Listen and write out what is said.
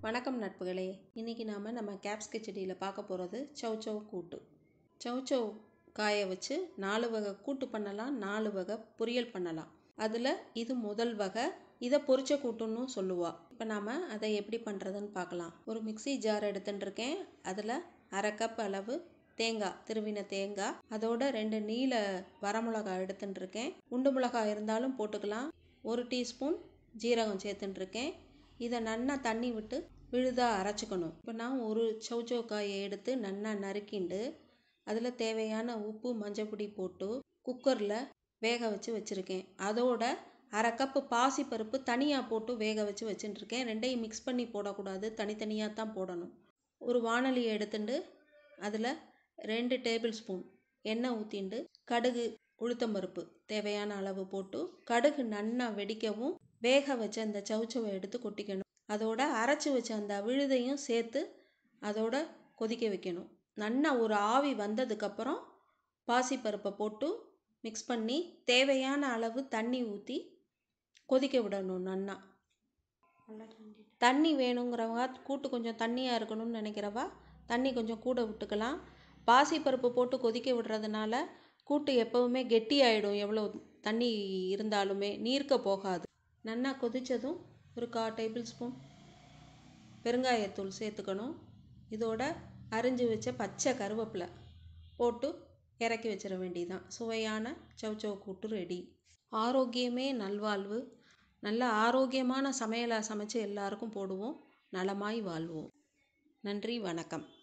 வணக்கம் நட்புகளே. இன்றைக்கி நாம் நம்ம கேப்ஸ் கிச்சடியில் பார்க்க போகிறது சௌச்சௌ கூட்டு. சௌச்சௌ காயை வச்சு நாலு வகை கூட்டு பண்ணலாம் நாலு வகை பொரியல் பண்ணலாம். அதில் இது முதல் வகை இதை பொரிச்ச கூட்டுன்னு சொல்லுவா. இப்போ நாம் அதை எப்படி பண்ணுறதுன்னு பார்க்கலாம். ஒரு மிக்ஸி ஜார் எடுத்துட்டுருக்கேன். அதில் அரை கப் அளவு தேங்காய் திருவின தேங்காய் அதோட ரெண்டு நீல வரமிளகாய் எடுத்துட்டுருக்கேன். உண்டு மிளகாய் இருந்தாலும் போட்டுக்கலாம். ஒரு டீஸ்பூன் ஜீரகம் சேர்த்துட்டுருக்கேன். இதை நன்னா தண்ணி விட்டு விழுதாக அரைச்சிக்கணும். இப்போ நான் ஒரு சௌச்சௌ எடுத்து நன்னா நறுக்கிண்டு அதில் தேவையான உப்பு மஞ்சப்பொடி போட்டு குக்கரில் வேக வச்சு வச்சுருக்கேன். அதோட அரை கப்பு பாசிப்பருப்பு தனியாக போட்டு வேக வச்சு வச்சுட்டுருக்கேன். ரெண்டையும் மிக்ஸ் பண்ணி போடக்கூடாது. தனித்தனியாக தான் போடணும். ஒரு வானலியை எடுத்துட்டு அதில் ரெண்டு டேபிள் ஸ்பூன் எண்ணெய் ஊற்றிண்டு கடுகு உளுத்தம்பருப்பு தேவையான அளவு போட்டு கடுகு நன்னா வெடிக்கவும் வேக வச்ச அந்த சவுச்சவை எடுத்து கொட்டிக்கணும். அதோட அரைச்சி வச்ச அந்த விழுதையும் சேர்த்து அதோட கொதிக்க வைக்கணும். நன்னா ஒரு ஆவி வந்ததுக்கப்புறம் பாசிப்பருப்பை போட்டு மிக்ஸ் பண்ணி தேவையான அளவு தண்ணி ஊற்றி கொதிக்க விடணும் நன்னா தண்ணி வேணுங்கிறவங்க கூட்டு கொஞ்சம் தண்ணியாக இருக்கணும்னு நினைக்கிறவா தண்ணி கொஞ்சம் கூட விட்டுக்கலாம். பாசிப்பருப்பு போட்டு கொதிக்க விடுறதுனால கூட்டு எப்போவுமே கெட்டியாயிடும். எவ்வளோ தண்ணி இருந்தாலுமே நீர்க்க போகாது. நன்னா கொதித்ததும் ஒரு கா டேபிள் ஸ்பூன் பெருங்காயத்தூள் சேர்த்துக்கணும். இதோட அரிஞ்சு வச்ச பச்சை கருவேப்பிலை போட்டு இறக்கி வச்சிட வேண்டியதுதான். சுவையான சௌச்சௌ கூட்டு ரெடி ஆரோக்கியமே நல்வாழ்வு. நல்ல ஆரோக்கியமான சமையலாக சமைச்சு எல்லாருக்கும் போடுவோம். நலமாய் வாழ்வோம். நன்றி வணக்கம்.